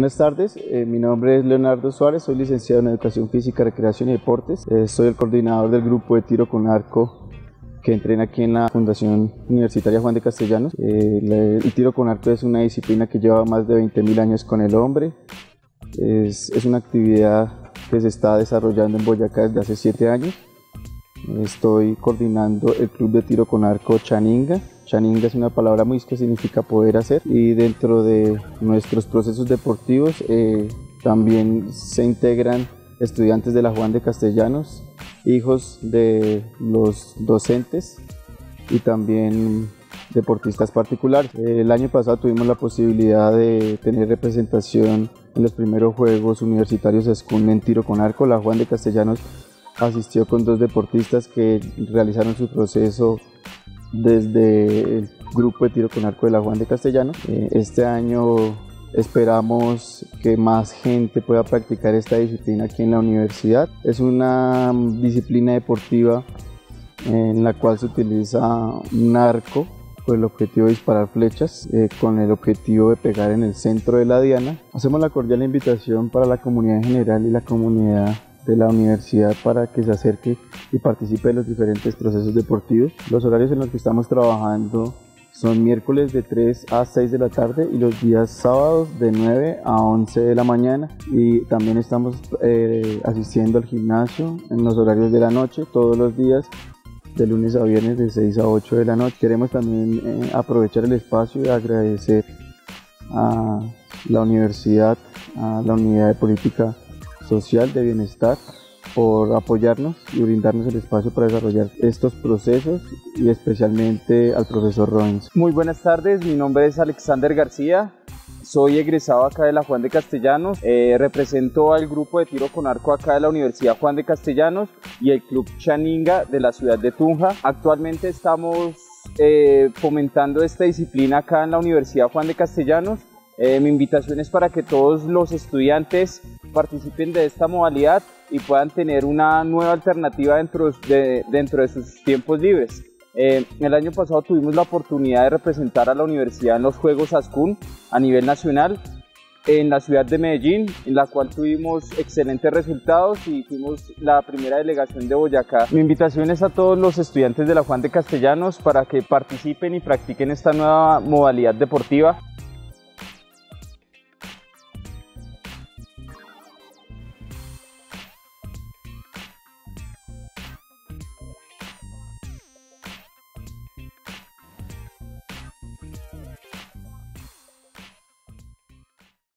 Buenas tardes, eh, mi nombre es Leonardo Suárez, soy licenciado en Educación Física, Recreación y Deportes. Eh, soy el coordinador del grupo de tiro con arco que entrena aquí en la Fundación Universitaria Juan de Castellanos. Eh, el tiro con arco es una disciplina que lleva más de 20.000 años con el hombre. Es, es una actividad que se está desarrollando en Boyacá desde hace 7 años. Estoy coordinando el club de tiro con arco Chaninga. Chaninga es una palabra muy que significa poder hacer y dentro de nuestros procesos deportivos eh, también se integran estudiantes de la Juan de Castellanos, hijos de los docentes y también deportistas particulares. El año pasado tuvimos la posibilidad de tener representación en los primeros Juegos Universitarios SCUN en tiro con arco. La Juan de Castellanos asistió con dos deportistas que realizaron su proceso desde el grupo de tiro con arco de la Juan de Castellanos. Eh, este año esperamos que más gente pueda practicar esta disciplina aquí en la universidad. Es una disciplina deportiva en la cual se utiliza un arco con el objetivo de disparar flechas, eh, con el objetivo de pegar en el centro de la diana. Hacemos la cordial invitación para la comunidad en general y la comunidad de la universidad para que se acerque y participe de los diferentes procesos deportivos. Los horarios en los que estamos trabajando son miércoles de 3 a 6 de la tarde y los días sábados de 9 a 11 de la mañana. Y también estamos eh, asistiendo al gimnasio en los horarios de la noche todos los días de lunes a viernes de 6 a 8 de la noche. Queremos también eh, aprovechar el espacio y agradecer a la universidad, a la unidad de política social de bienestar por apoyarnos y brindarnos el espacio para desarrollar estos procesos y especialmente al profesor Robbins. Muy buenas tardes, mi nombre es Alexander García, soy egresado acá de la Juan de Castellanos, eh, represento al grupo de tiro con arco acá de la Universidad Juan de Castellanos y el Club Chaninga de la ciudad de Tunja. Actualmente estamos eh, fomentando esta disciplina acá en la Universidad Juan de Castellanos eh, mi invitación es para que todos los estudiantes participen de esta modalidad y puedan tener una nueva alternativa dentro de, dentro de sus tiempos libres. Eh, el año pasado tuvimos la oportunidad de representar a la universidad en los Juegos ASCUN a nivel nacional en la ciudad de Medellín, en la cual tuvimos excelentes resultados y fuimos la primera delegación de Boyacá. Mi invitación es a todos los estudiantes de la Juan de Castellanos para que participen y practiquen esta nueva modalidad deportiva.